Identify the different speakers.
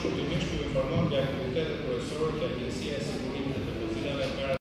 Speaker 1: Su di questo